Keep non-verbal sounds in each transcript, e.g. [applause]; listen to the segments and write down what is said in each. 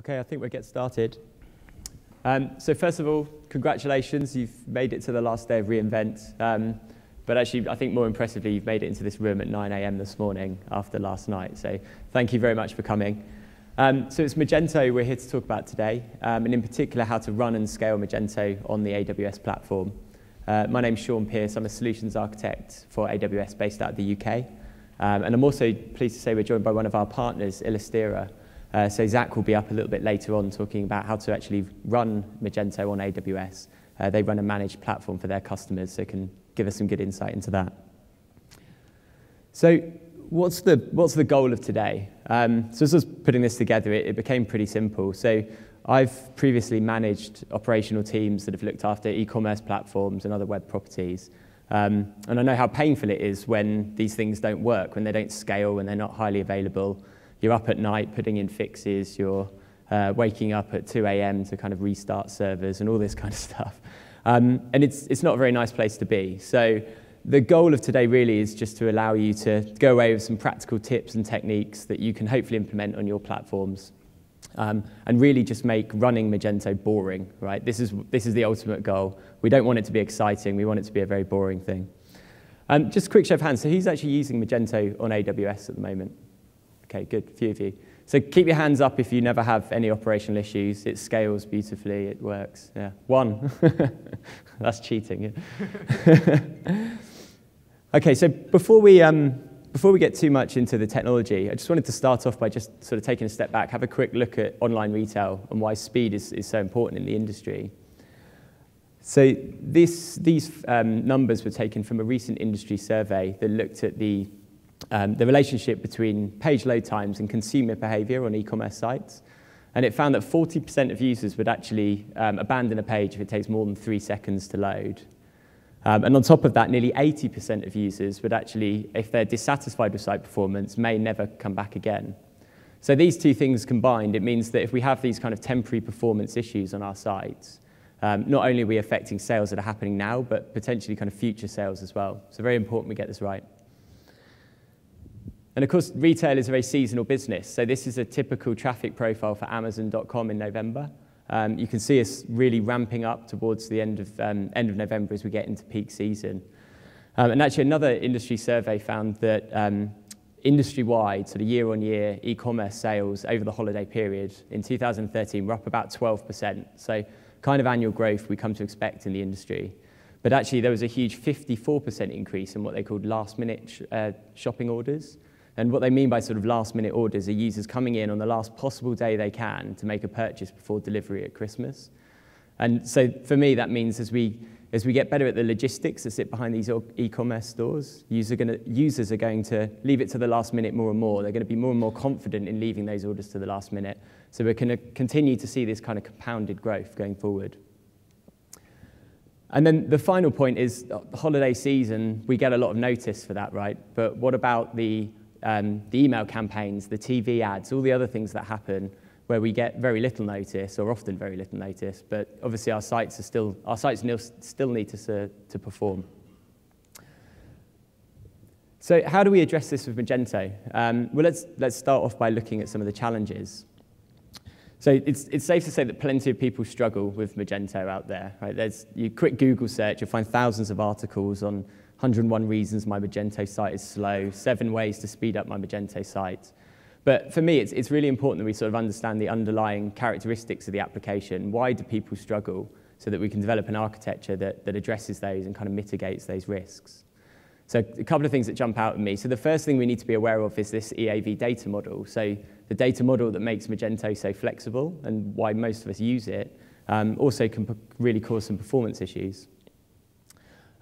Okay, I think we'll get started. Um, so first of all, congratulations, you've made it to the last day of reInvent. Um, but actually, I think more impressively, you've made it into this room at 9 a.m. this morning after last night. So thank you very much for coming. Um, so it's Magento we're here to talk about today, um, and in particular, how to run and scale Magento on the AWS platform. Uh, my name's Shaun Pearce. I'm a solutions architect for AWS based out of the UK. Um, and I'm also pleased to say we're joined by one of our partners, Elastera, uh, so Zach will be up a little bit later on talking about how to actually run Magento on AWS. Uh, they run a managed platform for their customers, so can give us some good insight into that. So what's the, what's the goal of today? Um, so as I was putting this together, it, it became pretty simple. So I've previously managed operational teams that have looked after e-commerce platforms and other web properties. Um, and I know how painful it is when these things don't work, when they don't scale, when they're not highly available, you're up at night putting in fixes, you're uh, waking up at 2 a.m. to kind of restart servers and all this [laughs] kind of stuff. Um, and it's, it's not a very nice place to be. So the goal of today really is just to allow you to go away with some practical tips and techniques that you can hopefully implement on your platforms. Um, and really just make running Magento boring, right? This is, this is the ultimate goal. We don't want it to be exciting. We want it to be a very boring thing. Um, just a quick show of hands. So who's actually using Magento on AWS at the moment? Okay, good, few of you. So keep your hands up if you never have any operational issues. It scales beautifully, it works. Yeah, one. [laughs] That's cheating. Yeah. [laughs] okay, so before we, um, before we get too much into the technology, I just wanted to start off by just sort of taking a step back, have a quick look at online retail and why speed is, is so important in the industry. So this, these um, numbers were taken from a recent industry survey that looked at the um, the relationship between page load times and consumer behavior on e-commerce sites. And it found that 40% of users would actually um, abandon a page if it takes more than three seconds to load. Um, and on top of that, nearly 80% of users would actually, if they're dissatisfied with site performance, may never come back again. So these two things combined, it means that if we have these kind of temporary performance issues on our sites, um, not only are we affecting sales that are happening now, but potentially kind of future sales as well. So very important we get this right. And of course, retail is a very seasonal business. So this is a typical traffic profile for Amazon.com in November. Um, you can see us really ramping up towards the end of, um, end of November as we get into peak season. Um, and actually, another industry survey found that um, industry-wide, sort of year-on-year e-commerce sales over the holiday period in 2013 were up about 12%. So kind of annual growth we come to expect in the industry. But actually, there was a huge 54% increase in what they called last-minute sh uh, shopping orders. And what they mean by sort of last minute orders are users coming in on the last possible day they can to make a purchase before delivery at Christmas. And so for me, that means as we, as we get better at the logistics that sit behind these e-commerce stores, users are, gonna, users are going to leave it to the last minute more and more. They're going to be more and more confident in leaving those orders to the last minute. So we're going to continue to see this kind of compounded growth going forward. And then the final point is the holiday season, we get a lot of notice for that, right? But what about the um, the email campaigns, the TV ads, all the other things that happen where we get very little notice or often very little notice, but obviously our sites are still, our sites still need to, to perform. So how do we address this with Magento? Um, well, let's, let's start off by looking at some of the challenges. So it's, it's safe to say that plenty of people struggle with Magento out there. Right? There's, you quick Google search, you'll find thousands of articles on 101 reasons my Magento site is slow, seven ways to speed up my Magento site. But for me, it's, it's really important that we sort of understand the underlying characteristics of the application. Why do people struggle? So that we can develop an architecture that, that addresses those and kind of mitigates those risks. So a couple of things that jump out at me. So the first thing we need to be aware of is this EAV data model. So the data model that makes Magento so flexible and why most of us use it um, also can really cause some performance issues.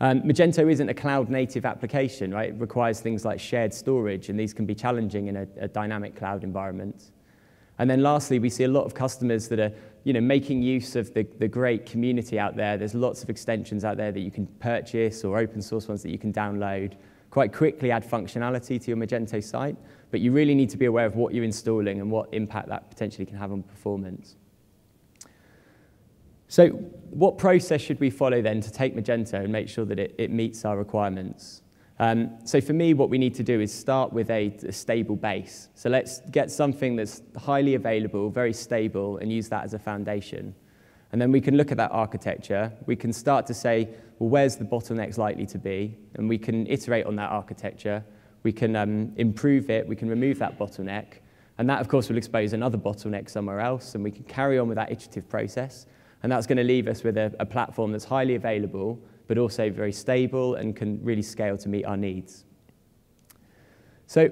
Um, Magento isn't a cloud-native application, right? It requires things like shared storage, and these can be challenging in a, a, dynamic cloud environment. And then lastly, we see a lot of customers that are you know, making use of the, the great community out there. There's lots of extensions out there that you can purchase or open source ones that you can download. Quite quickly add functionality to your Magento site, but you really need to be aware of what you're installing and what impact that potentially can have on performance. So what process should we follow then to take Magento and make sure that it, it meets our requirements? Um, so for me, what we need to do is start with a, a, stable base. So let's get something that's highly available, very stable, and use that as a foundation. And then we can look at that architecture. We can start to say, well, where's the bottlenecks likely to be? And we can iterate on that architecture. We can um, improve it. We can remove that bottleneck. And that, of course, will expose another bottleneck somewhere else. And we can carry on with that iterative process. And that's going to leave us with a, a platform that's highly available, but also very stable and can really scale to meet our needs. So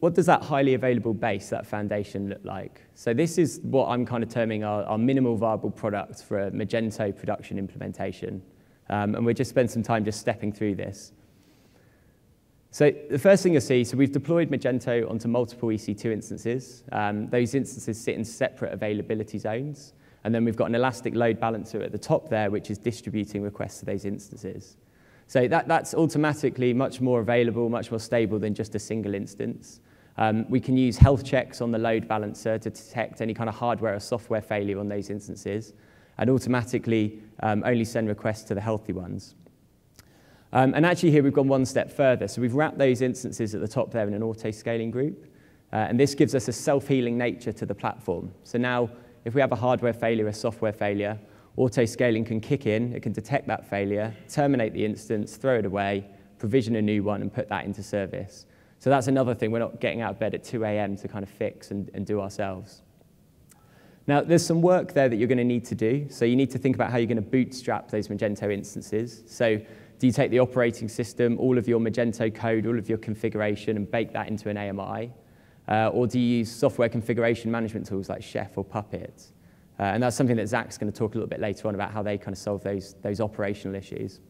what does that highly available base, that foundation look like? So this is what I'm kind of terming our, our minimal viable product for a Magento production implementation. Um, and we'll just spend some time just stepping through this. So the first thing you'll see, so we've deployed Magento onto multiple EC2 instances. Um, those instances sit in separate availability zones. And then we've got an elastic load balancer at the top there, which is distributing requests to those instances. So that, that's automatically much more available, much more stable than just a single instance. Um, we can use health checks on the load balancer to detect any kind of hardware or software failure on those instances and automatically um, only send requests to the healthy ones. Um, and actually here we've gone one step further. So we've wrapped those instances at the top there in an auto-scaling group. Uh, and this gives us a self-healing nature to the platform. So now if we have a hardware failure, a software failure, auto-scaling can kick in, it can detect that failure, terminate the instance, throw it away, provision a new one, and put that into service. So that's another thing we're not getting out of bed at 2 a.m. to kind of fix and, and do ourselves. Now, there's some work there that you're going to need to do. So you need to think about how you're going to bootstrap those Magento instances. So do you take the operating system, all of your Magento code, all of your configuration, and bake that into an AMI? Uh, or do you use software configuration management tools like Chef or Puppet? Uh, and that's something that Zach's going to talk a little bit later on about how they kind of solve those, those operational issues.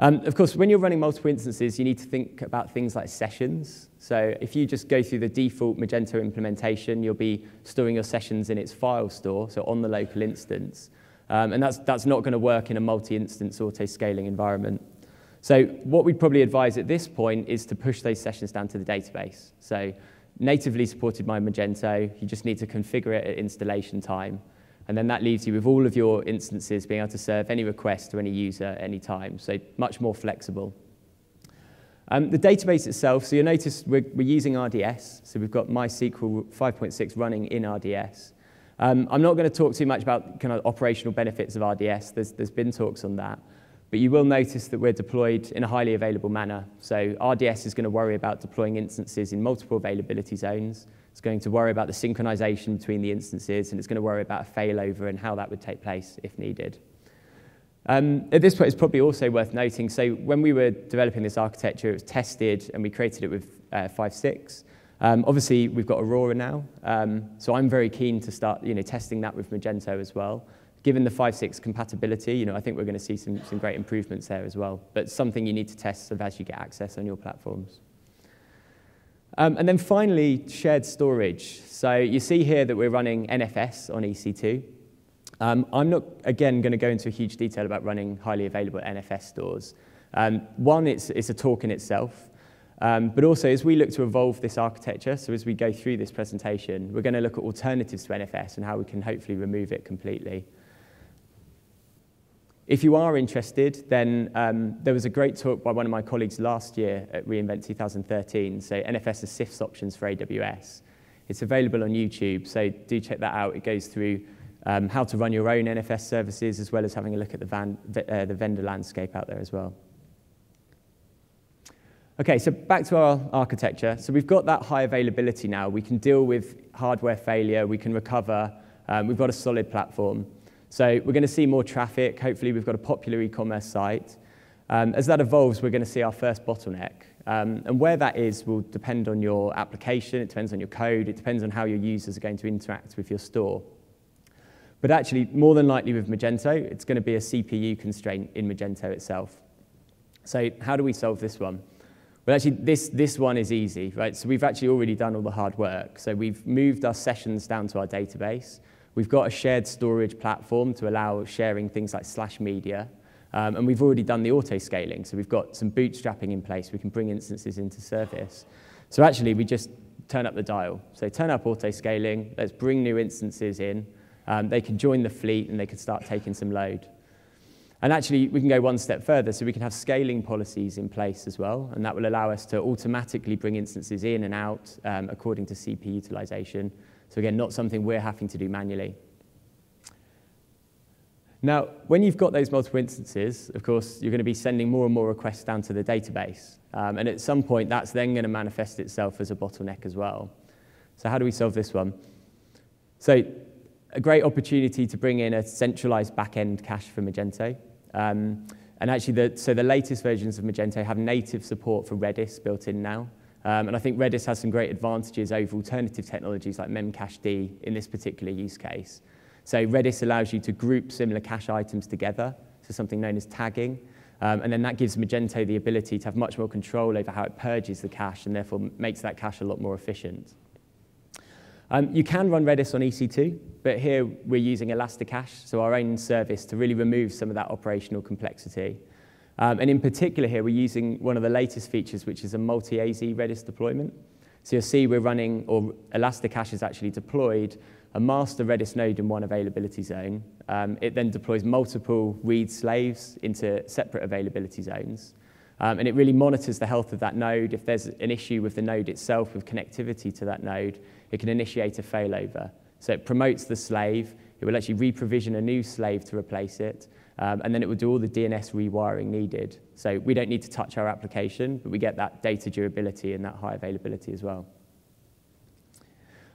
Um, of course, when you're running multiple instances, you need to think about things like sessions. So if you just go through the default Magento implementation, you'll be storing your sessions in its file store, so on the local instance. Um, and that's, that's not going to work in a multi-instance auto-scaling environment. So what we'd probably advise at this point is to push those sessions down to the database. So natively supported by Magento, you just need to configure it at installation time. And then that leaves you with all of your instances being able to serve any request to any user at any time. So much more flexible. Um, the database itself, so you'll notice we're, we're using RDS. So we've got MySQL 5.6 running in RDS. Um, I'm not going to talk too much about kind of operational benefits of RDS. There's, there's been talks on that. But you will notice that we're deployed in a highly available manner. So RDS is going to worry about deploying instances in multiple availability zones. It's going to worry about the synchronization between the instances, and it's going to worry about a failover and how that would take place if needed. Um, at this point, it's probably also worth noting, so when we were developing this architecture, it was tested and we created it with uh, 5.6. Um, obviously, we've got Aurora now, um, so I'm very keen to start you know, testing that with Magento as well given the 5.6 compatibility, you know, I think we're going to see some, some great improvements there as well. But something you need to test as you get access on your platforms. Um, and then finally, shared storage. So you see here that we're running NFS on EC2. Um, I'm not, again, going to go into a huge detail about running highly available NFS stores. Um, one, it's, it's a talk in itself. Um, but also, as we look to evolve this architecture, so as we go through this presentation, we're going to look at alternatives to NFS and how we can hopefully remove it completely. If you are interested, then um, there was a great talk by one of my colleagues last year at reInvent 2013, so NFS CIFS options for AWS. It's available on YouTube, so do check that out. It goes through um, how to run your own NFS services, as well as having a look at the, van, uh, the vendor landscape out there as well. Okay, so back to our architecture. So we've got that high availability now. We can deal with hardware failure. We can recover. Um, we've got a solid platform. So we're going to see more traffic. Hopefully, we've got a popular e-commerce site. Um, as that evolves, we're going to see our first bottleneck. Um, and where that is will depend on your application, it depends on your code, it depends on how your users are going to interact with your store. But actually, more than likely with Magento, it's going to be a CPU constraint in Magento itself. So how do we solve this one? Well, actually, this, this one is easy, right? So we've actually already done all the hard work. So we've moved our sessions down to our database. We've got a shared storage platform to allow sharing things like slash media. Um, and we've already done the auto scaling. So we've got some bootstrapping in place. We can bring instances into service. So actually, we just turn up the dial. So turn up auto scaling. Let's bring new instances in. Um, they can join the fleet and they can start taking some load. And actually, we can go one step further, so we can have scaling policies in place as well, and that will allow us to automatically bring instances in and out um, according to CP utilization. So again, not something we're having to do manually. Now, when you've got those multiple instances, of course, you're going to be sending more and more requests down to the database. Um, and at some point, that's then going to manifest itself as a bottleneck as well. So how do we solve this one? So a great opportunity to bring in a centralized back-end cache for Magento. Um, and actually, the, so the latest versions of Magento have native support for Redis built in now. Um, and I think Redis has some great advantages over alternative technologies like Memcached in this particular use case. So Redis allows you to group similar cache items together, so something known as tagging. Um, and then that gives Magento the ability to have much more control over how it purges the cache and therefore makes that cache a lot more efficient. Um, you can run Redis on EC2, but here we're using ElastiCache, so our own service, to really remove some of that operational complexity. Um, and in particular here, we're using one of the latest features, which is a multi-AZ Redis deployment. So you'll see we're running, or ElastiCache is actually deployed a master Redis node in one availability zone. Um, it then deploys multiple read slaves into separate availability zones. Um, and it really monitors the health of that node. If there's an issue with the node itself, with connectivity to that node, it can initiate a failover. So it promotes the slave. It will actually reprovision a new slave to replace it. Um, and then it will do all the DNS rewiring needed. So we don't need to touch our application, but we get that data durability and that high availability as well.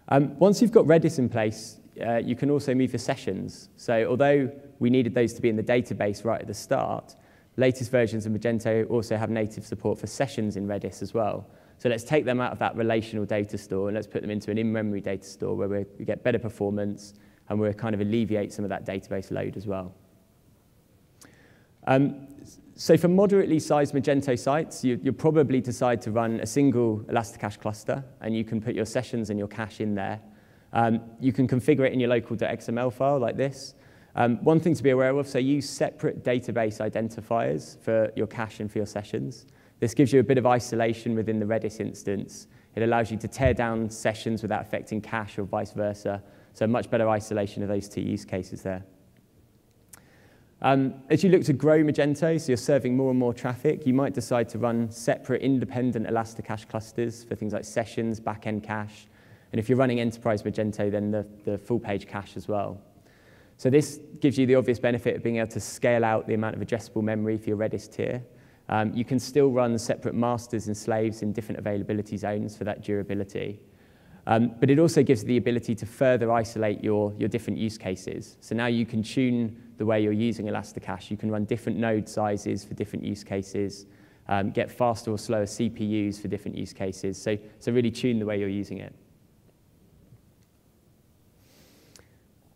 Um, once you've got Redis in place, uh, you can also move your sessions. So although we needed those to be in the database right at the start, latest versions of Magento also have native support for sessions in Redis as well. So let's take them out of that relational data store and let's put them into an in-memory data store where we get better performance and we'll kind of alleviate some of that database load as well. Um, so for moderately sized Magento sites, you, will probably decide to run a single ElastiCache cluster, and you can put your sessions and your cache in there. Um, you can configure it in your local .xml file like this. Um, one thing to be aware of, so use separate database identifiers for your cache and for your sessions. This gives you a bit of isolation within the Redis instance. It allows you to tear down sessions without affecting cache or vice versa. So much better isolation of those two use cases there. Um, as you look to grow Magento, so you're serving more and more traffic, you might decide to run separate independent ElastiCache clusters for things like sessions, backend cache, and if you're running enterprise Magento, then the, the full page cache as well. So this gives you the obvious benefit of being able to scale out the amount of addressable memory for your Redis tier. Um, you can still run separate masters and slaves in different availability zones for that durability. Um, but it also gives the ability to further isolate your, your different use cases. So now you can tune the way you're using ElastiCache. You can run different node sizes for different use cases, um, get faster or slower CPUs for different use cases. So, so really tune the way you're using it.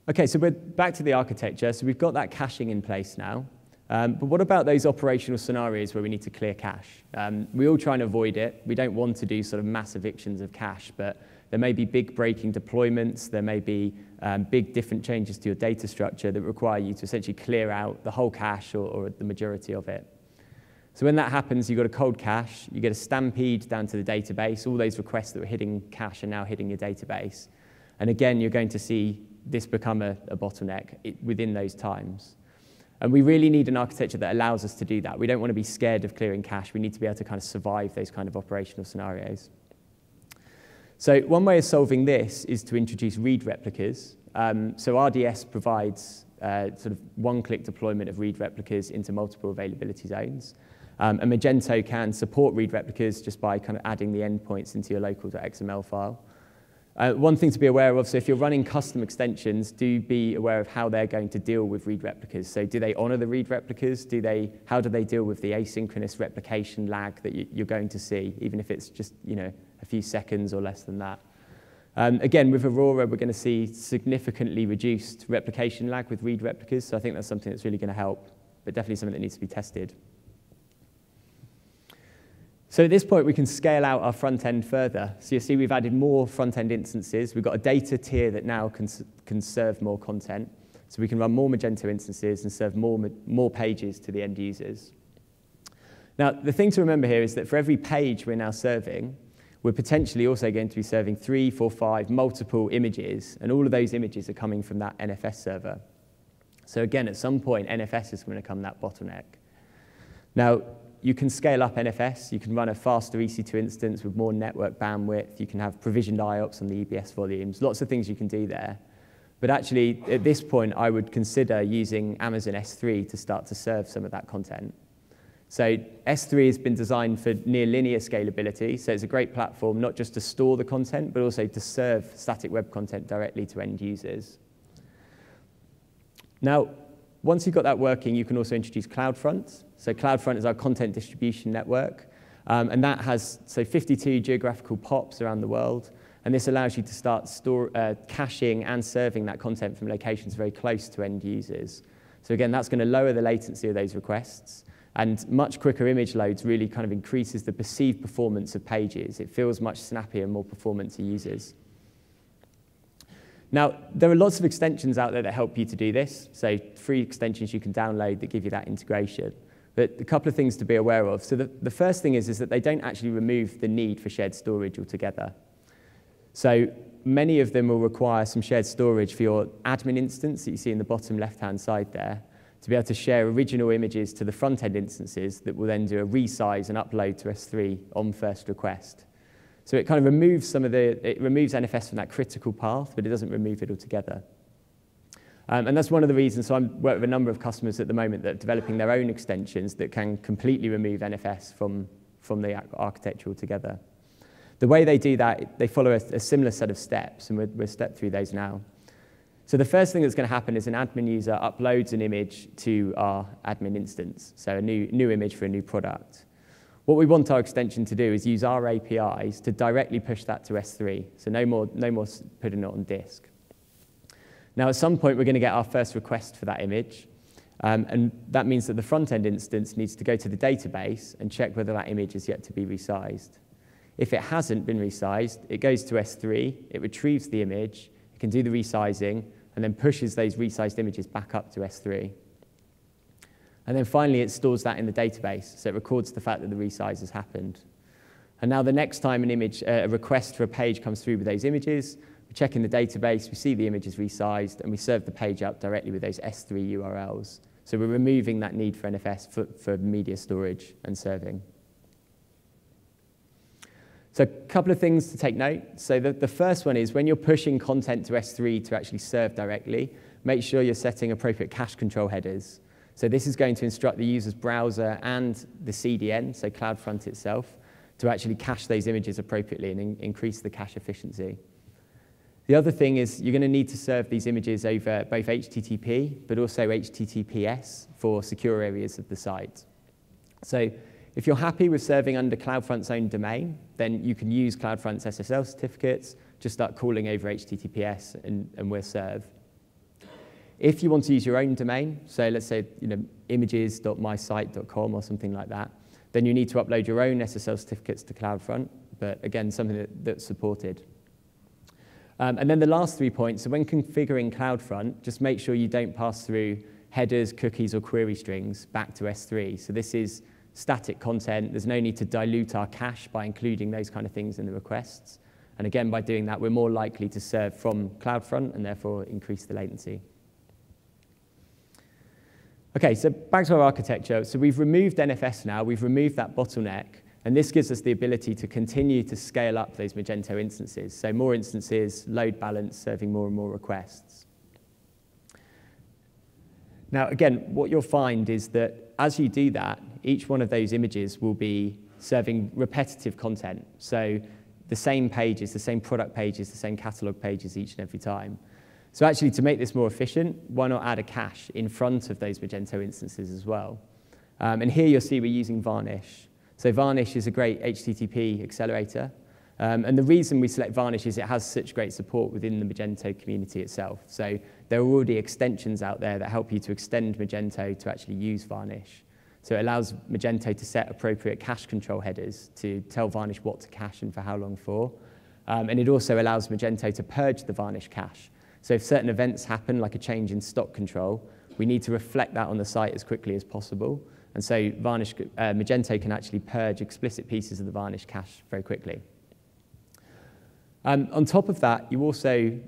Okay, so we're back to the architecture. So we've got that caching in place now. Um, but what about those operational scenarios where we need to clear cache? Um, we all try and avoid it. We don't want to do sort of mass evictions of cache, but there may be big breaking deployments. There may be um, big different changes to your data structure that require you to essentially clear out the whole cache or, or the majority of it. So when that happens, you've got a cold cache, you get a stampede down to the database. All those requests that were hitting cache are now hitting your database. And again, you're going to see this become a, a bottleneck within those times. And we really need an architecture that allows us to do that. We don't want to be scared of clearing cache. We need to be able to kind of survive those kind of operational scenarios. So one way of solving this is to introduce read replicas. Um, so RDS provides uh, sort of one-click deployment of read replicas into multiple availability zones. Um, and Magento can support read replicas just by kind of adding the endpoints into your local.xml file. Uh, one thing to be aware of, so if you're running custom extensions, do be aware of how they're going to deal with read replicas. So do they honor the read replicas? Do they, how do they deal with the asynchronous replication lag that you, you're going to see, even if it's just you know, a few seconds or less than that? Um, again, with Aurora, we're going to see significantly reduced replication lag with read replicas, so I think that's something that's really going to help, but definitely something that needs to be tested. So at this point, we can scale out our front end further. So you see we've added more front end instances. We've got a data tier that now can, can serve more content. So we can run more Magento instances and serve more, more pages to the end users. Now, the thing to remember here is that for every page we're now serving, we're potentially also going to be serving three, four, five, multiple images, and all of those images are coming from that NFS server. So again, at some point, NFS is going to become that bottleneck. Now, you can scale up NFS. You can run a faster EC2 instance with more network bandwidth. You can have provisioned IOPS on the EBS volumes. Lots of things you can do there. But actually, at this point, I would consider using Amazon S3 to start to serve some of that content. So S3 has been designed for near linear scalability. So it's a great platform, not just to store the content, but also to serve static web content directly to end users. Now, once you've got that working, you can also introduce CloudFront. So CloudFront is our content distribution network. Um, and that has, so 52 geographical POPs around the world. And this allows you to start store, uh, caching and serving that content from locations very close to end users. So again, that's going to lower the latency of those requests. And much quicker image loads really kind of increases the perceived performance of pages. It feels much snappier and more performant to users. Now, there are lots of extensions out there that help you to do this. So free extensions you can download that give you that integration. But a couple of things to be aware of. So the, the first thing is, is that they don't actually remove the need for shared storage altogether. So many of them will require some shared storage for your admin instance that you see in the bottom left-hand side there, to be able to share original images to the front-end instances that will then do a resize and upload to S3 on first request. So it kind of removes some of the, it removes NFS from that critical path, but it doesn't remove it altogether. Um, and that's one of the reasons, so I work with a number of customers at the moment that are developing their own extensions that can completely remove NFS from, from the architecture altogether. The way they do that, they follow a, a similar set of steps, and we'll, we'll step through those now. So the first thing that's going to happen is an admin user uploads an image to our admin instance, so a new, new image for a new product. What we want our extension to do is use our APIs to directly push that to S3, so no more, no more putting it on disk. Now, at some point, we're going to get our first request for that image, um, and that means that the front-end instance needs to go to the database and check whether that image is yet to be resized. If it hasn't been resized, it goes to S3, it retrieves the image, it can do the resizing, and then pushes those resized images back up to S3. And then finally, it stores that in the database, so it records the fact that the resize has happened. And now the next time an image, uh, a request for a page comes through with those images, we check in the database, we see the image is resized, and we serve the page up directly with those S3 URLs. So we're removing that need for NFS for, for media storage and serving. So a couple of things to take note. So the, the first one is when you're pushing content to S3 to actually serve directly, make sure you're setting appropriate cache control headers. So this is going to instruct the user's browser and the CDN, so CloudFront itself, to actually cache those images appropriately and in increase the cache efficiency. The other thing is you're going to need to serve these images over both HTTP, but also HTTPS for secure areas of the site. So if you're happy with serving under CloudFront's own domain, then you can use CloudFront's SSL certificates, just start calling over HTTPS and, and we'll serve. If you want to use your own domain, so let's say you know, images.mysite.com or something like that, then you need to upload your own SSL certificates to CloudFront, but again, something that, that's supported. Um, and then the last three points, so when configuring CloudFront, just make sure you don't pass through headers, cookies, or query strings back to S3. So this is static content. There's no need to dilute our cache by including those kind of things in the requests. And again, by doing that, we're more likely to serve from CloudFront and therefore increase the latency. Okay, so back to our architecture. So we've removed NFS now, we've removed that bottleneck, and this gives us the ability to continue to scale up those Magento instances. So more instances, load balance, serving more and more requests. Now, again, what you'll find is that as you do that, each one of those images will be serving repetitive content. So the same pages, the same product pages, the same catalog pages each and every time. So actually, to make this more efficient, why not add a cache in front of those Magento instances as well? Um, and here you'll see we're using Varnish. So Varnish is a great HTTP accelerator. Um, and the reason we select Varnish is it has such great support within the Magento community itself. So there are already extensions out there that help you to extend Magento to actually use Varnish. So it allows Magento to set appropriate cache control headers to tell Varnish what to cache and for how long for. Um, and it also allows Magento to purge the Varnish cache. So if certain events happen, like a change in stock control, we need to reflect that on the site as quickly as possible. And so Varnish, uh, Magento can actually purge explicit pieces of the Varnish cache very quickly. Um, on top of that, you also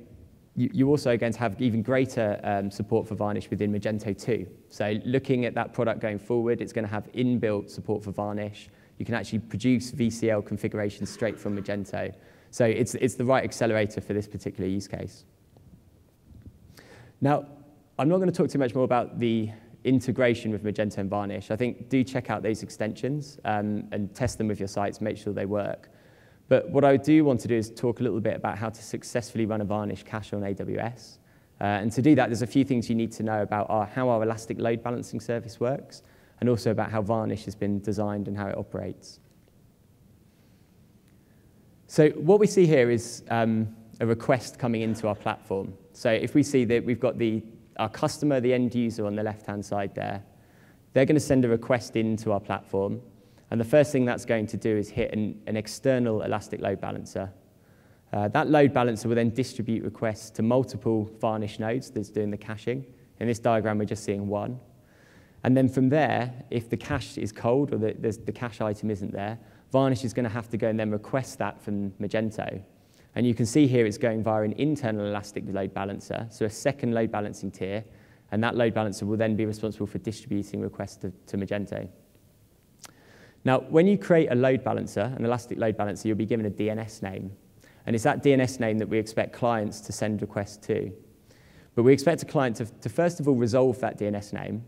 you, you're also going to have even greater um, support for Varnish within Magento 2. So looking at that product going forward, it's going to have inbuilt support for Varnish. You can actually produce VCL configurations straight from Magento. So it's, it's the right accelerator for this particular use case. Now, I'm not going to talk too much more about the integration with Magento and Varnish. I think do check out those extensions um, and test them with your sites, make sure they work. But what I do want to do is talk a little bit about how to successfully run a Varnish cache on AWS. Uh, and to do that, there's a few things you need to know about our, how our Elastic Load Balancing service works, and also about how Varnish has been designed and how it operates. So what we see here is um, a request coming into our platform. So if we see that we've got the, our customer, the end user on the left-hand side there, they're going to send a request into our platform. And the first thing that's going to do is hit an, an external Elastic Load Balancer. Uh, that load balancer will then distribute requests to multiple Varnish nodes that's doing the caching. In this diagram, we're just seeing one. And then from there, if the cache is cold or the, the cache item isn't there, Varnish is going to have to go and then request that from Magento. And you can see here it's going via an internal Elastic load balancer, so a second load balancing tier, and that load balancer will then be responsible for distributing requests to, to Magento. Now, when you create a load balancer, an Elastic load balancer, you'll be given a DNS name. And it's that DNS name that we expect clients to send requests to. But we expect a client to, to first of all resolve that DNS name.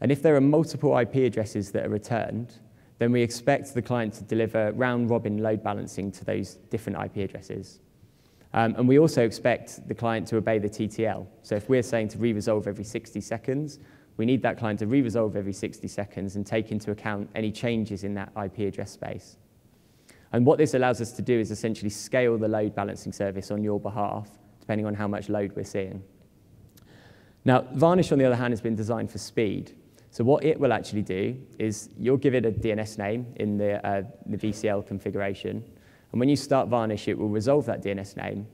And if there are multiple IP addresses that are returned, then we expect the client to deliver round-robin load balancing to those different IP addresses. Um, and we also expect the client to obey the TTL. So if we're saying to re-resolve every 60 seconds, we need that client to re-resolve every 60 seconds and take into account any changes in that IP address space. And what this allows us to do is essentially scale the load balancing service on your behalf, depending on how much load we're seeing. Now, Varnish, on the other hand, has been designed for speed. So what it will actually do is you'll give it a DNS name in the, uh, the VCL configuration. And when you start Varnish, it will resolve that DNS name.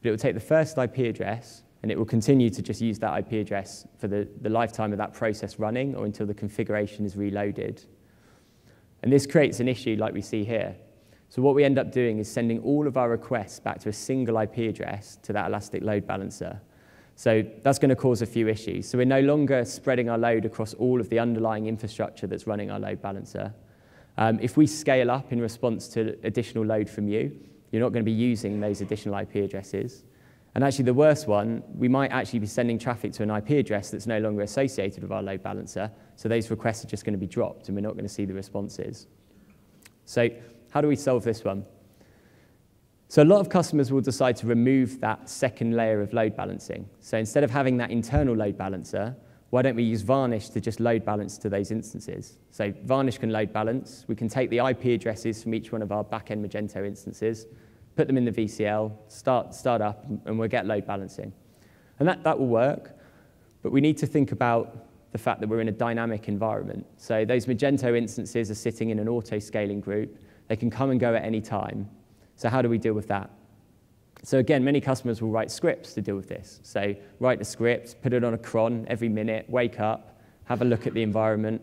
But it will take the first IP address, and it will continue to just use that IP address for the, the lifetime of that process running or until the configuration is reloaded. And this creates an issue like we see here. So what we end up doing is sending all of our requests back to a single IP address to that Elastic Load Balancer. So that's going to cause a few issues. So we're no longer spreading our load across all of the underlying infrastructure that's running our load balancer. Um, if we scale up in response to additional load from you, you're not going to be using those additional IP addresses. And actually, the worst one, we might actually be sending traffic to an IP address that's no longer associated with our load balancer. So those requests are just going to be dropped, and we're not going to see the responses. So how do we solve this one? So a lot of customers will decide to remove that second layer of load balancing. So instead of having that internal load balancer, why don't we use Varnish to just load balance to those instances? So Varnish can load balance. We can take the IP addresses from each one of our backend Magento instances, put them in the VCL, start, start up, and we'll get load balancing. And that, that will work, but we need to think about the fact that we're in a dynamic environment. So those Magento instances are sitting in an auto-scaling group. They can come and go at any time. So how do we deal with that? So again, many customers will write scripts to deal with this. So write a script, put it on a cron every minute, wake up, have a look at the environment,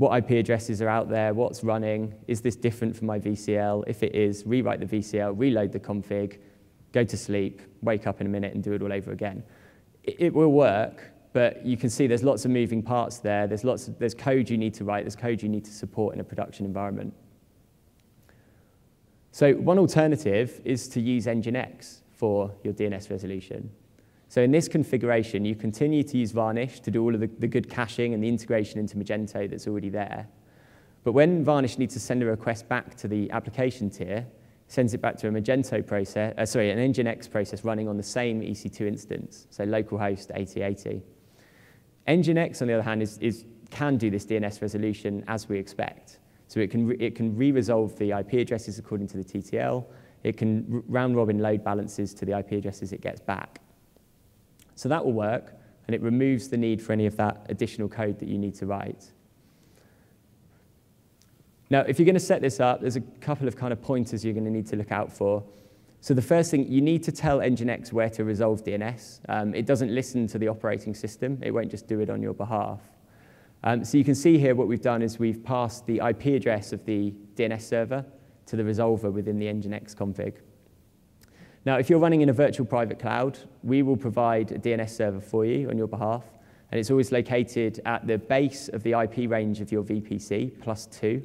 what IP addresses are out there, what's running, is this different from my VCL? If it is, rewrite the VCL, reload the config, go to sleep, wake up in a minute and do it all over again. It, it will work, but you can see there's lots of moving parts there. There's, lots of, there's code you need to write, there's code you need to support in a production environment. So one alternative is to use Nginx for your DNS resolution. So in this configuration, you continue to use Varnish to do all of the, the good caching and the integration into Magento that's already there. But when Varnish needs to send a request back to the application tier, sends it back to a Magento process, uh, sorry, an Nginx process running on the same EC2 instance, so localhost 8080. Nginx, on the other hand, is, is, can do this DNS resolution as we expect. So it can, re it can re-resolve the IP addresses according to the TTL. It can round-robin load balances to the IP addresses it gets back. So that will work, and it removes the need for any of that additional code that you need to write. Now, if you're going to set this up, there's a couple of kind of pointers you're going to need to look out for. So the first thing, you need to tell Nginx where to resolve DNS. Um, it doesn't listen to the operating system. It won't just do it on your behalf. Um, so you can see here what we've done is we've passed the IP address of the DNS server to the resolver within the Nginx config. Now, if you're running in a virtual private cloud, we will provide a DNS server for you on your behalf, and it's always located at the base of the IP range of your VPC, plus two.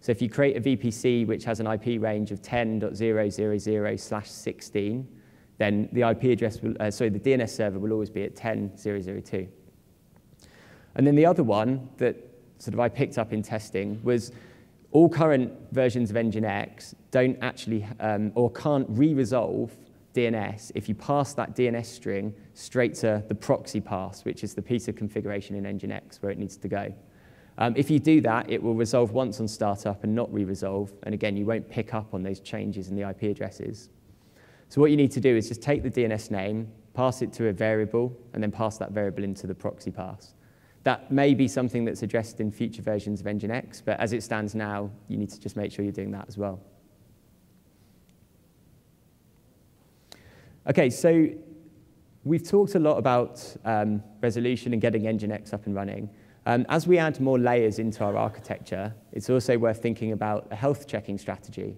So if you create a VPC which has an IP range of 10.000 slash 16, then the IP address, will, uh, sorry, the DNS server will always be at 10.002. And then the other one that sort of I picked up in testing was all current versions of Nginx don't actually um, or can't re-resolve DNS if you pass that DNS string straight to the proxy pass, which is the piece of configuration in Nginx where it needs to go. Um, if you do that, it will resolve once on startup and not re-resolve. And again, you won't pick up on those changes in the IP addresses. So what you need to do is just take the DNS name, pass it to a variable, and then pass that variable into the proxy pass. That may be something that's addressed in future versions of Nginx, but as it stands now, you need to just make sure you're doing that as well. Okay, so we've talked a lot about um, resolution and getting Nginx up and running. Um, as we add more layers into our architecture, it's also worth thinking about a health checking strategy.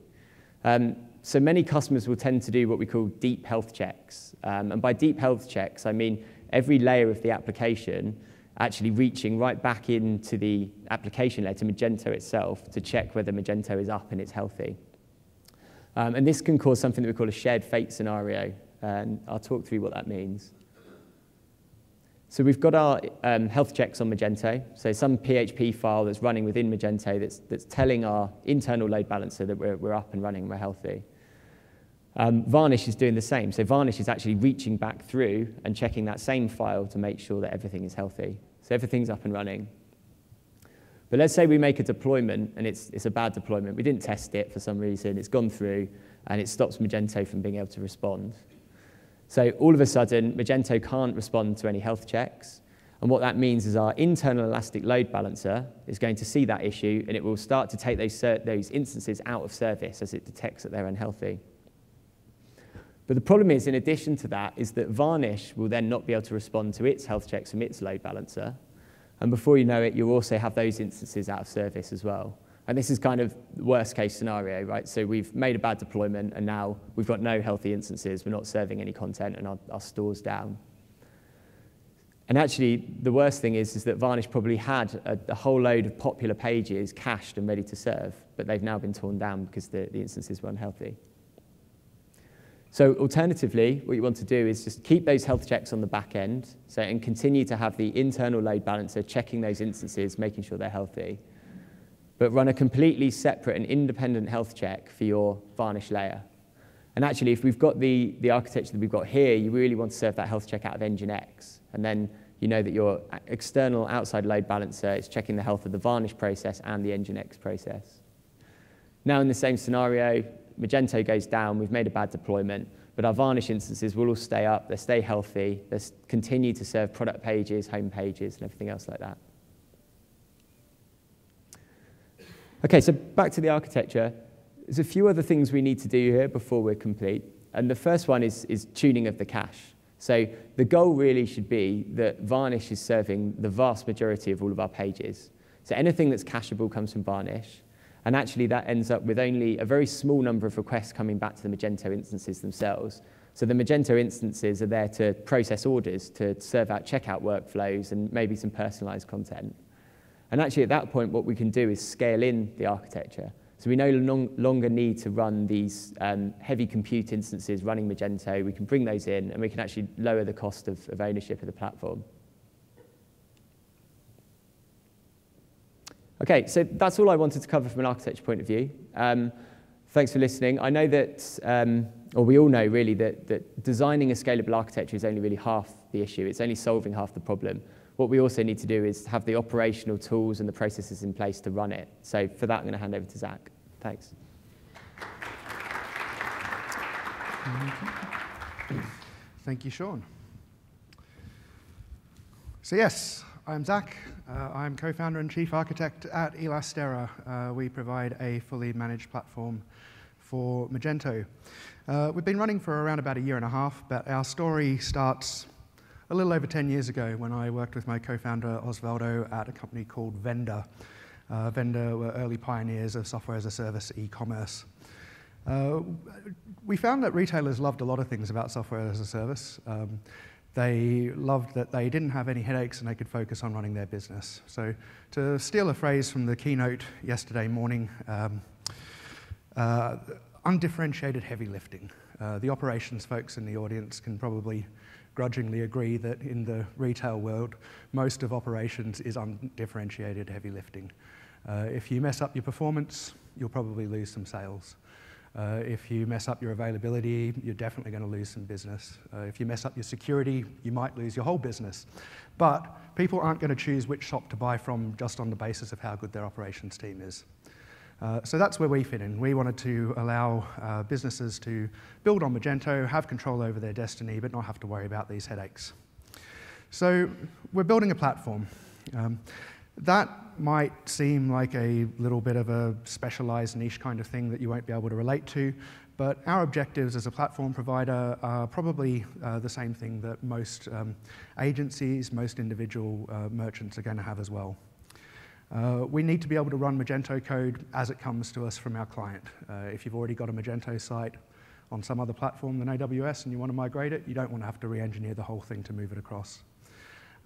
Um, so many customers will tend to do what we call deep health checks. Um, and by deep health checks, I mean every layer of the application actually reaching right back into the application layer to Magento itself to check whether Magento is up and it's healthy. Um, and this can cause something that we call a shared fate scenario, and I'll talk through what that means. So we've got our um, health checks on Magento, so some PHP file that's running within Magento that's, that's telling our internal load balancer that we're, we're up and running we're healthy. Um, Varnish is doing the same. So Varnish is actually reaching back through and checking that same file to make sure that everything is healthy. So everything's up and running. But let's say we make a deployment and it's, it's a bad deployment. We didn't test it for some reason. It's gone through and it stops Magento from being able to respond. So all of a sudden, Magento can't respond to any health checks. And what that means is our internal elastic load balancer is going to see that issue and it will start to take those, those instances out of service as it detects that they're unhealthy. But the problem is, in addition to that, is that Varnish will then not be able to respond to its health checks from its load balancer. And before you know it, you'll also have those instances out of service as well. And this is kind of the worst case scenario, right? So we've made a bad deployment and now we've got no healthy instances. We're not serving any content and our, our store's down. And actually, the worst thing is, is that Varnish probably had a, a, whole load of popular pages cached and ready to serve, but they've now been torn down because the, the instances were unhealthy. So alternatively, what you want to do is just keep those health checks on the back end so, and continue to have the internal load balancer checking those instances, making sure they're healthy. But run a completely separate and independent health check for your varnish layer. And actually, if we've got the, the architecture that we've got here, you really want to serve that health check out of Nginx. And then you know that your external outside load balancer is checking the health of the varnish process and the Nginx process. Now in the same scenario, Magento goes down, we've made a bad deployment, but our Varnish instances will all stay up, they stay healthy, they continue to serve product pages, home pages, and everything else like that. Okay, so back to the architecture. There's a few other things we need to do here before we're complete. And the first one is, is tuning of the cache. So the goal really should be that Varnish is serving the vast majority of all of our pages. So anything that's cacheable comes from Varnish. And actually, that ends up with only a very small number of requests coming back to the Magento instances themselves. So the Magento instances are there to process orders, to serve out checkout workflows, and maybe some personalized content. And actually, at that point, what we can do is scale in the architecture. So we no long, longer need to run these um, heavy compute instances running Magento. We can bring those in, and we can actually lower the cost of, of ownership of the platform. Okay, so that's all I wanted to cover from an architecture point of view. Um, thanks for listening. I know that, um, or we all know really, that, that designing a scalable architecture is only really half the issue. It's only solving half the problem. What we also need to do is have the operational tools and the processes in place to run it. So for that, I'm going to hand over to Zach. Thanks. Thank you, Shaun. So yes, I'm Zach. Uh, I'm co-founder and chief architect at Elastera. Uh, we provide a fully managed platform for Magento. Uh, we've been running for around about a year and a half, but our story starts a little over 10 years ago when I worked with my co-founder Osvaldo at a company called Vendor. Uh, Vendr were early pioneers of software as a service e-commerce. Uh, we found that retailers loved a lot of things about software as a service. Um, they loved that they didn't have any headaches and they could focus on running their business. So, to steal a phrase from the keynote yesterday morning, um, uh, undifferentiated heavy lifting. Uh, the operations folks in the audience can probably grudgingly agree that in the retail world, most of operations is undifferentiated heavy lifting. Uh, if you mess up your performance, you'll probably lose some sales. Uh, if you mess up your availability, you're definitely going to lose some business. Uh, if you mess up your security, you might lose your whole business. But people aren't going to choose which shop to buy from just on the basis of how good their operations team is. Uh, so that's where we fit in. We wanted to allow uh, businesses to build on Magento, have control over their destiny, but not have to worry about these headaches. So we're building a platform. Um, that might seem like a little bit of a specialized niche kind of thing that you won't be able to relate to, but our objectives as a platform provider are probably uh, the same thing that most um, agencies, most individual uh, merchants are going to have as well. Uh, we need to be able to run Magento code as it comes to us from our client. Uh, if you've already got a Magento site on some other platform than AWS and you want to migrate it, you don't want to have to re-engineer the whole thing to move it across.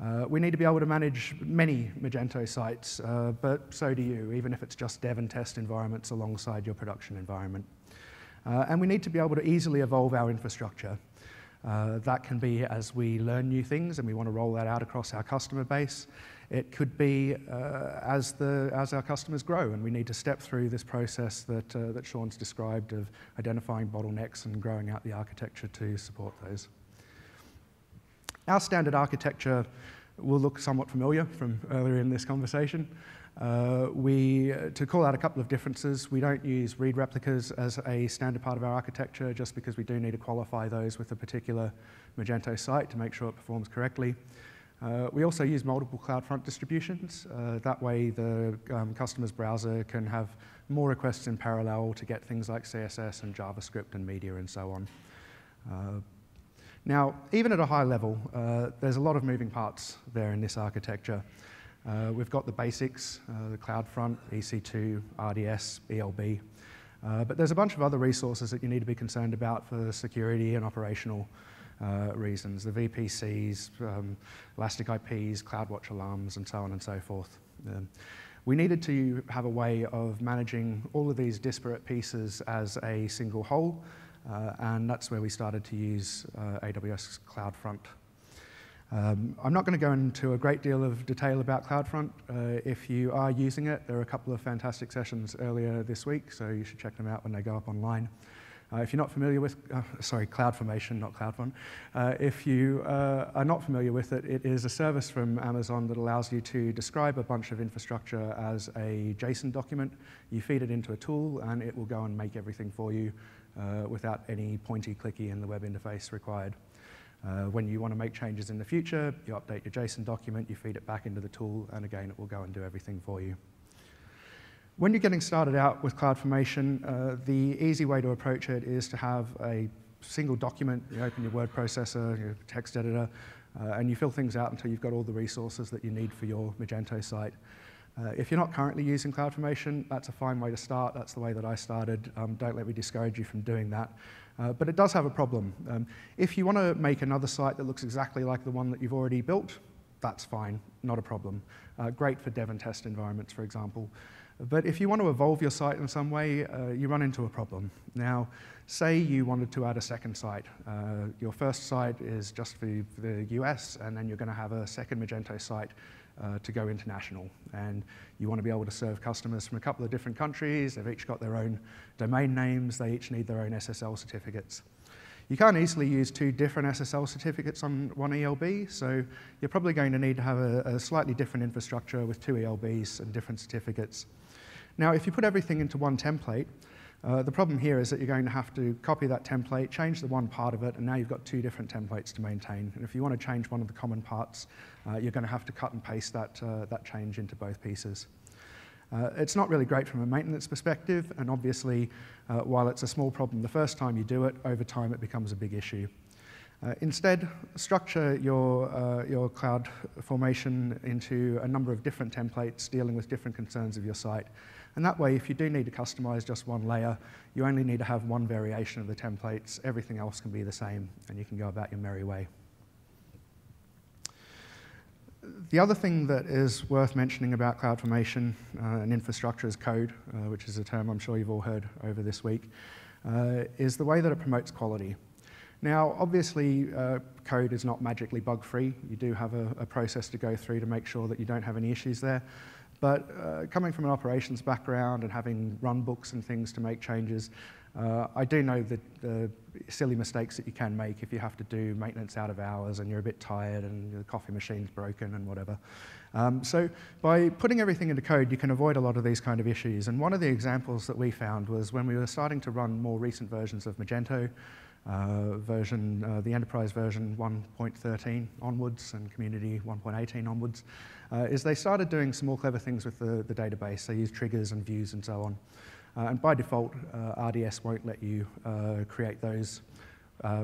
Uh, we need to be able to manage many Magento sites, uh, but so do you, even if it's just dev and test environments alongside your production environment. Uh, and we need to be able to easily evolve our infrastructure. Uh, that can be as we learn new things and we want to roll that out across our customer base. It could be uh, as, the, as our customers grow and we need to step through this process that, uh, that Shaun's described of identifying bottlenecks and growing out the architecture to support those. Our standard architecture will look somewhat familiar from earlier in this conversation. Uh, we, uh, to call out a couple of differences, we don't use read replicas as a standard part of our architecture just because we do need to qualify those with a particular Magento site to make sure it performs correctly. Uh, we also use multiple CloudFront distributions. Uh, that way the um, customer's browser can have more requests in parallel to get things like CSS and JavaScript and media and so on. Now, even at a high level, uh, there's a lot of moving parts there in this architecture. Uh, we've got the basics, uh, the CloudFront, EC2, RDS, ELB. Uh, but there's a bunch of other resources that you need to be concerned about for security and operational uh, reasons, the VPCs, um, Elastic IPs, CloudWatch alarms, and so on and so forth. Um, we needed to have a way of managing all of these disparate pieces as a single whole, and that's where we started to use uh, AWS CloudFront. Um, I'm not going to go into a great deal of detail about CloudFront. Uh, if you are using it, there are a couple of fantastic sessions earlier this week, so you should check them out when they go up online. Uh, if you're not familiar with, uh, sorry, CloudFormation, not CloudFront. Uh, if you uh, are not familiar with it, it is a service from Amazon that allows you to describe a bunch of infrastructure as a JSON document. You feed it into a tool, and it will go and make everything for you uh, without any pointy clicky in the web interface required. Uh, when you want to make changes in the future, you update your JSON document, you feed it back into the tool, and again, it will go and do everything for you. When you're getting started out with CloudFormation, uh, the easy way to approach it is to have a single document. You open your word processor, your text editor, uh, and you fill things out until you've got all the resources that you need for your Magento site. Uh, if you're not currently using CloudFormation, that's a fine way to start. That's the way that I started. Um, don't let me discourage you from doing that. Uh, but it does have a problem. Um, if you want to make another site that looks exactly like the one that you've already built, that's fine, not a problem. Uh, great for dev and test environments, for example. But if you want to evolve your site in some way, uh, you run into a problem. Now, say you wanted to add a second site. Uh, your first site is just for the US, and then you're going to have a second Magento site uh, to go international. And you want to be able to serve customers from a couple of different countries. They've each got their own domain names. They each need their own SSL certificates. You can't easily use two different SSL certificates on one ELB, so you're probably going to need to have a, a slightly different infrastructure with two ELBs and different certificates. Now, if you put everything into one template, uh, the problem here is that you're going to have to copy that template, change the one part of it, and now you've got two different templates to maintain. And if you want to change one of the common parts, uh, you're going to have to cut and paste that, uh, that change into both pieces. Uh, it's not really great from a maintenance perspective, and obviously, uh, while it's a small problem the first time you do it, over time it becomes a big issue. Uh, instead, structure your, uh, your cloud formation into a number of different templates dealing with different concerns of your site. And that way, if you do need to customize just one layer, you only need to have one variation of the templates. Everything else can be the same, and you can go about your merry way. The other thing that is worth mentioning about CloudFormation uh, and infrastructure as code, uh, which is a term I'm sure you've all heard over this week, uh, is the way that it promotes quality. Now, obviously, uh, code is not magically bug-free. You do have a, a, process to go through to make sure that you don't have any issues there. But uh, coming from an operations background and having run books and things to make changes, uh, I do know the, the, silly mistakes that you can make if you have to do maintenance out of hours and you're a bit tired and the coffee machine's broken and whatever. Um, so by putting everything into code, you can avoid a lot of these kind of issues. And one of the examples that we found was when we were starting to run more recent versions of Magento, version, uh, the enterprise version 1.13 onwards and community 1.18 onwards, uh, is they started doing some more clever things with the, the database. They use triggers and views and so on. Uh, and by default, uh, RDS won't let you uh, create those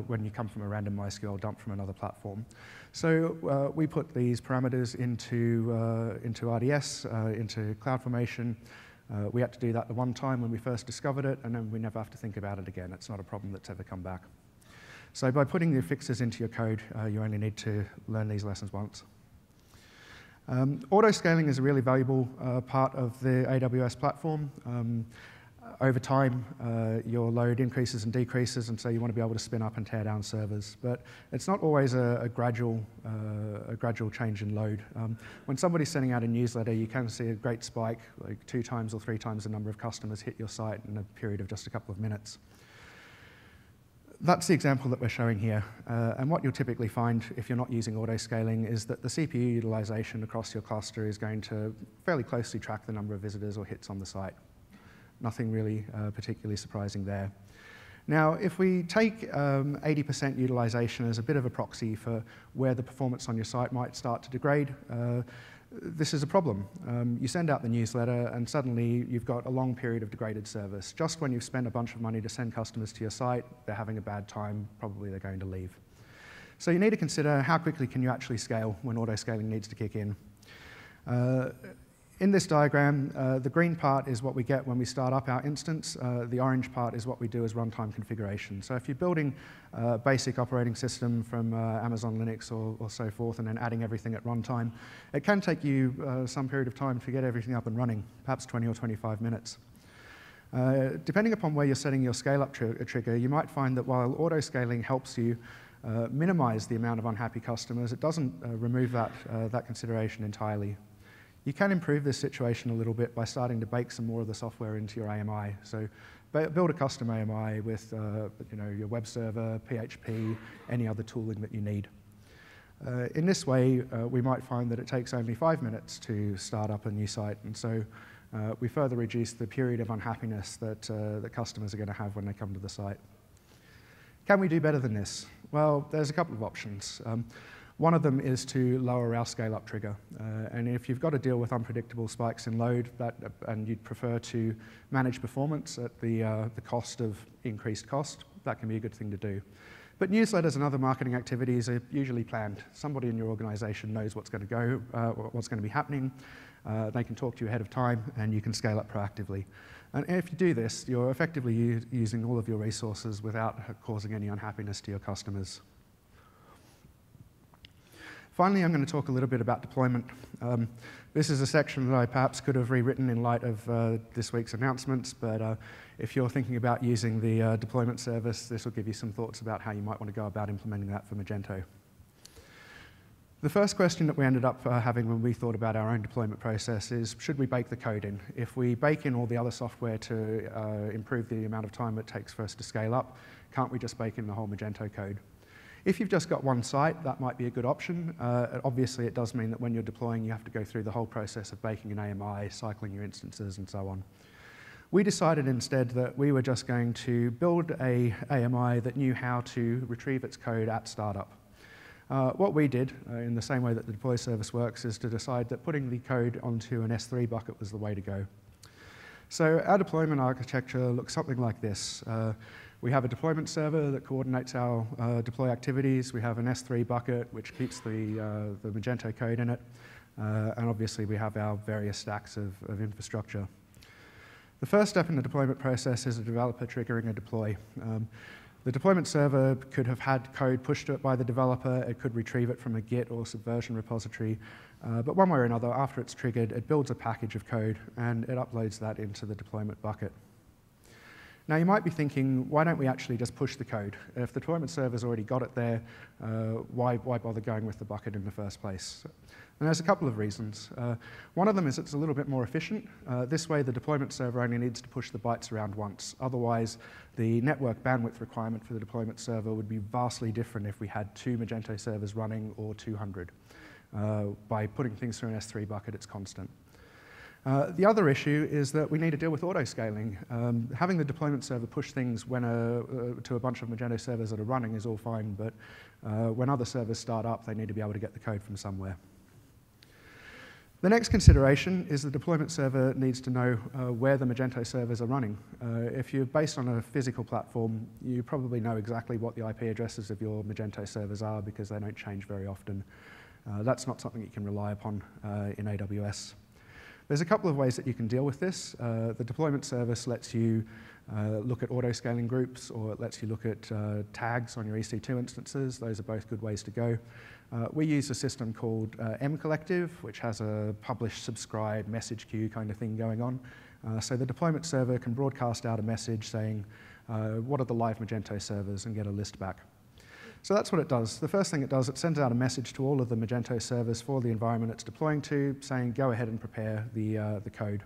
when you come from a random MySQL dump from another platform. So we put these parameters into, into RDS, into CloudFormation, uh, we had to do that the one time when we first discovered it, and then we never have to think about it again. It's not a problem that's ever come back. So by putting the fixes into your code, uh, you only need to learn these lessons once. Um, auto-scaling is a really valuable uh, part of the AWS platform. Um, over time, uh, your load increases and decreases, and so you want to be able to spin up and tear down servers. But it's not always a, a gradual, uh, a gradual change in load. Um, when somebody's sending out a newsletter, you can see a great spike, like two times or three times the number of customers hit your site in a period of just a couple of minutes. That's the example that we're showing here. Uh, and what you'll typically find if you're not using auto-scaling is that the CPU utilization across your cluster is going to fairly closely track the number of visitors or hits on the site. Nothing really uh, particularly surprising there. Now, if we take 80% um, utilization as a bit of a proxy for where the performance on your site might start to degrade, uh, this is a problem. Um, you send out the newsletter and suddenly you've got a long period of degraded service. Just when you've spent a bunch of money to send customers to your site, they're having a bad time, probably they're going to leave. So you need to consider how quickly can you actually scale when auto-scaling needs to kick in. Uh, in this diagram, uh, the green part is what we get when we start up our instance. Uh, the orange part is what we do as runtime configuration. So if you're building a basic operating system from uh, Amazon Linux or, or, so forth and then adding everything at runtime, it can take you uh, some period of time to get everything up and running, perhaps 20 or 25 minutes. Uh, depending upon where you're setting your scale-up tr trigger, you might find that while auto-scaling helps you uh, minimize the amount of unhappy customers, it doesn't remove that, that consideration entirely. You can improve this situation a little bit by starting to bake some more of the software into your AMI. So build a custom AMI with uh, you know, your web server, PHP, any other tooling that you need. Uh, in this way, uh, we might find that it takes only five minutes to start up a new site, and so uh, we further reduce the period of unhappiness that, uh, that customers are going to have when they come to the site. Can we do better than this? Well, there's a couple of options. Um, one of them is to lower our scale-up trigger. Uh, and if you've got to deal with unpredictable spikes in load that, and you'd prefer to manage performance at the, uh, the cost of increased cost, that can be a good thing to do. But newsletters and other marketing activities are usually planned. Somebody in your organization knows what's going to go, uh, what's going to be happening. Uh, they can talk to you ahead of time, and you can scale up proactively. And if you do this, you're effectively using all of your resources without causing any unhappiness to your customers. Finally, I'm going to talk a little bit about deployment. Um, this is a section that I perhaps could have rewritten in light of uh, this week's announcements, but uh, if you're thinking about using the uh, deployment service, this will give you some thoughts about how you might want to go about implementing that for Magento. The first question that we ended up uh, having when we thought about our own deployment process is, should we bake the code in? If we bake in all the other software to uh, improve the amount of time it takes for us to scale up, can't we just bake in the whole Magento code? If you've just got one site, that might be a good option. Uh, obviously, it does mean that when you're deploying, you have to go through the whole process of baking an AMI, cycling your instances, and so on. We decided instead that we were just going to build a AMI that knew how to retrieve its code at startup. Uh, what we did, uh, in the same way that the deploy service works, is to decide that putting the code onto an S3 bucket was the way to go. So our deployment architecture looks something like this. Uh, We have a deployment server that coordinates our uh, deploy activities. We have an S3 bucket, which keeps the, uh, the Magento code in it. Uh, and obviously, we have our various stacks of, of infrastructure. The first step in the deployment process is a developer triggering a deploy. Um, the deployment server could have had code pushed to it by the developer. It could retrieve it from a Git or Subversion repository. Uh, but one way or another, after it's triggered, it builds a package of code and it uploads that into the deployment bucket. Now, you might be thinking, why don't we actually just push the code? If the deployment server's already got it there, uh, why, why bother going with the bucket in the first place? And there's a couple of reasons. Uh, one of them is it's a little bit more efficient. Uh, this way, the deployment server only needs to push the bytes around once. Otherwise, the network bandwidth requirement for the deployment server would be vastly different if we had two Magento servers running or 200. Uh, by putting things through an S3 bucket, it's constant. Uh, the other issue is that we need to deal with auto-scaling. Um, having the deployment server push things when a, uh, to a bunch of Magento servers that are running is all fine, but uh, when other servers start up, they need to be able to get the code from somewhere. The next consideration is the deployment server needs to know uh, where the Magento servers are running. Uh, if you're based on a physical platform, you probably know exactly what the IP addresses of your Magento servers are because they don't change very often. That's not something you can rely upon in AWS. There's a couple of ways that you can deal with this. Uh, the deployment service lets you uh, look at auto-scaling groups or it lets you look at tags on your EC2 instances. Those are both good ways to go. Uh, we use a system called uh, Collective, which has a publish, subscribe, message queue kind of thing going on. Uh, so the deployment server can broadcast out a message saying, uh, what are the live Magento servers, and get a list back. So that's what it does. The first thing it does, it sends out a message to all of the Magento servers for the environment it's deploying to, saying, go ahead and prepare the, uh, the code.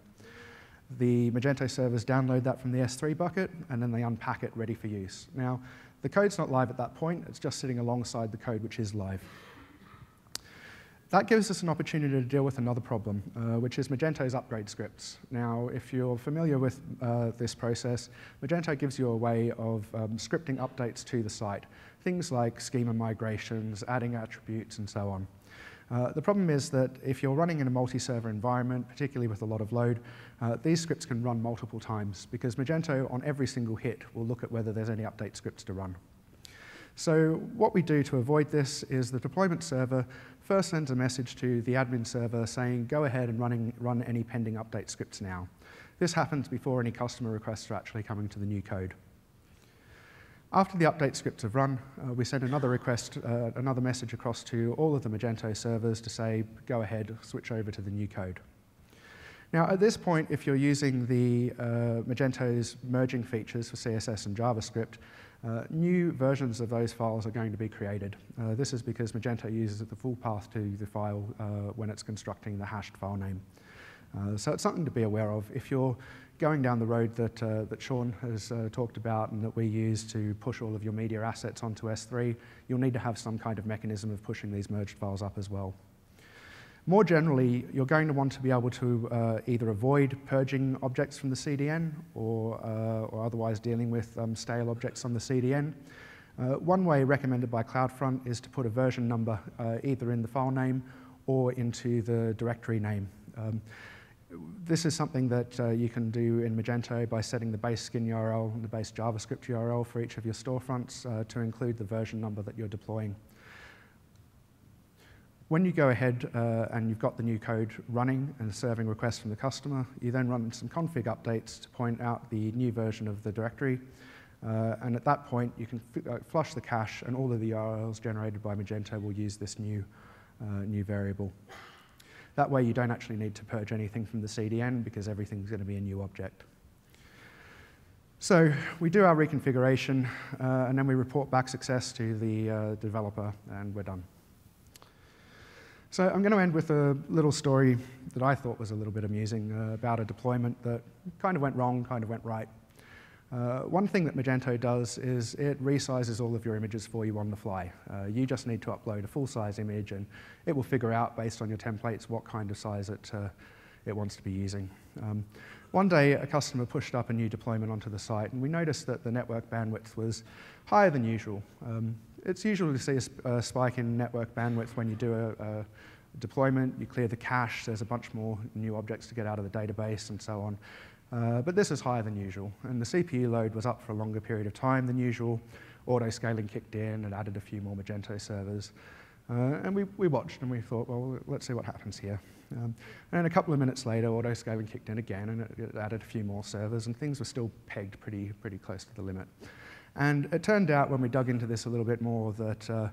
The Magento servers download that from the S3 bucket, and then they unpack it ready for use. Now, the code's not live at that point. It's just sitting alongside the code which is live. That gives us an opportunity to deal with another problem, uh, which is Magento's upgrade scripts. Now, if you're familiar with uh, this process, Magento gives you a way of um, scripting updates to the site, things like schema migrations, adding attributes, and so on. Uh, the problem is that if you're running in a multi-server environment, particularly with a lot of load, uh, these scripts can run multiple times because Magento, on every single hit, will look at whether there's any update scripts to run. So what we do to avoid this is the deployment server first sends a message to the admin server saying, go ahead and running, run any pending update scripts now. This happens before any customer requests are actually coming to the new code. After the update scripts have run, uh, we send another request, uh, another message across to all of the Magento servers to say, go ahead, switch over to the new code. Now, at this point, if you're using the uh, Magento's merging features for CSS and JavaScript, uh, new versions of those files are going to be created. Uh, this is because Magento uses the full path to the file uh, when it's constructing the hashed file name. Uh, so it's something to be aware of. If you're going down the road that, uh, that Shaun has uh, talked about and that we use to push all of your media assets onto S3, you'll need to have some kind of mechanism of pushing these merged files up as well. More generally, you're going to want to be able to uh, either avoid purging objects from the CDN or, uh, or otherwise dealing with um, stale objects on the CDN. Uh, one way recommended by CloudFront is to put a version number uh, either in the file name or into the directory name. Um, this is something that uh, you can do in Magento by setting the base skin URL and the base JavaScript URL for each of your storefronts uh, to include the version number that you're deploying. When you go ahead uh, and you've got the new code running and serving requests from the customer, you then run some config updates to point out the new version of the directory. Uh, and at that point, you can uh, flush the cache, and all of the URLs generated by Magento will use this new, uh, new variable. That way, you don't actually need to purge anything from the CDN because everything's going to be a new object. So we do our reconfiguration, uh, and then we report back success to the uh, developer, and we're done. So I'm going to end with a little story that I thought was a little bit amusing uh, about a deployment that kind of went wrong, kind of went right. Uh, one thing that Magento does is it resizes all of your images for you on the fly. Uh, you just need to upload a full-size image, and it will figure out, based on your templates, what kind of size it, uh, it wants to be using. Um, one day, a customer pushed up a new deployment onto the site, and we noticed that the network bandwidth was higher than usual. Um, it's usual to see a, a, spike in network bandwidth when you do a, a, deployment, you clear the cache, there's a bunch more new objects to get out of the database and so on. Uh, but this is higher than usual, and the CPU load was up for a longer period of time than usual. Auto scaling kicked in and added a few more Magento servers. Uh, and we, we watched and we thought, well, let's see what happens here. Um, and a couple of minutes later, auto scaling kicked in again and it, it added a few more servers, and things were still pegged pretty, pretty close to the limit. And it turned out when we dug into this a little bit more that uh,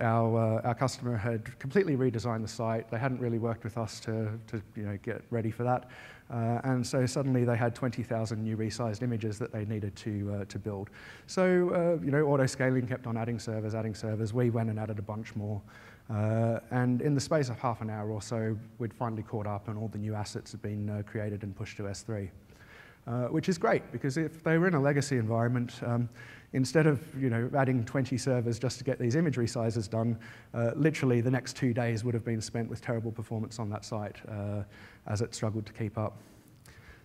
our, uh, our customer had completely redesigned the site. They hadn't really worked with us to, to you know, get ready for that. Uh, and so suddenly they had 20,000 new resized images that they needed to, uh, to build. So, uh, you know, auto scaling kept on adding servers, adding servers. We went and added a bunch more. Uh, and in the space of half an hour or so, we'd finally caught up and all the new assets had been uh, created and pushed to S3. Uh, which is great because if they were in a legacy environment, um, instead of you know, adding 20 servers just to get these imagery sizes done, uh, literally the next two days would have been spent with terrible performance on that site uh, as it struggled to keep up.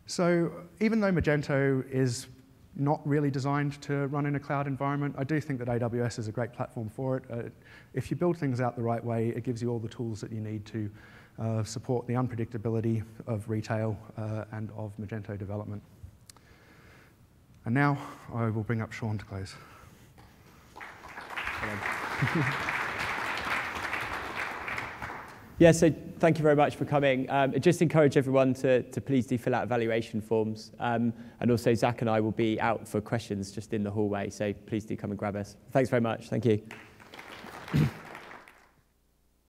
So even though Magento is not really designed to run in a cloud environment, I do think that AWS is a great platform for it. Uh, if you build things out the right way, it gives you all the tools that you need to uh, support the unpredictability of retail uh, and of Magento development. And now I will bring up Shaun to close. yeah, so thank you very much for coming. Um, just encourage everyone to, to please do fill out evaluation forms. Um, and also, Zach and I will be out for questions just in the hallway, so please do come and grab us. Thanks very much. Thank you.